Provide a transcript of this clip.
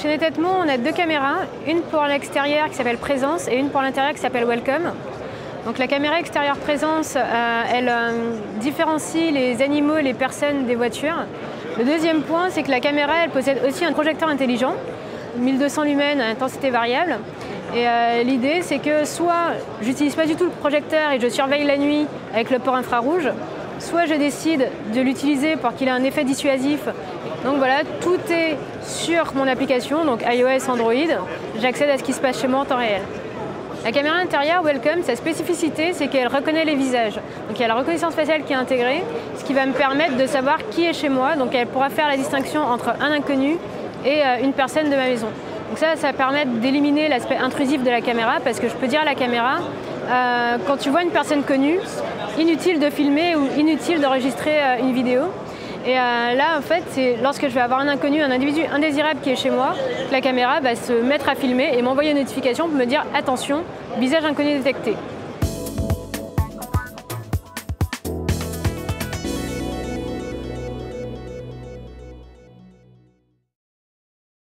Chez Netetmo, on a deux caméras, une pour l'extérieur qui s'appelle Présence et une pour l'intérieur qui s'appelle Welcome. Donc la caméra extérieure présence, euh, elle euh, différencie les animaux et les personnes des voitures. Le deuxième point, c'est que la caméra, elle possède aussi un projecteur intelligent, 1200 lumens à intensité variable. Et euh, l'idée, c'est que soit j'utilise pas du tout le projecteur et je surveille la nuit avec le port infrarouge, soit je décide de l'utiliser pour qu'il ait un effet dissuasif. Donc voilà, tout est sur mon application, donc iOS, Android. J'accède à ce qui se passe chez moi en temps réel. La caméra intérieure Welcome, sa spécificité, c'est qu'elle reconnaît les visages. Donc il y a la reconnaissance faciale qui est intégrée, ce qui va me permettre de savoir qui est chez moi. Donc elle pourra faire la distinction entre un inconnu et euh, une personne de ma maison. Donc ça, ça permet d'éliminer l'aspect intrusif de la caméra parce que je peux dire à la caméra, euh, quand tu vois une personne connue, inutile de filmer ou inutile d'enregistrer euh, une vidéo. Et euh, là, en fait, c'est lorsque je vais avoir un inconnu, un individu indésirable qui est chez moi, la caméra va se mettre à filmer et m'envoyer une notification pour me dire attention, visage inconnu détecté.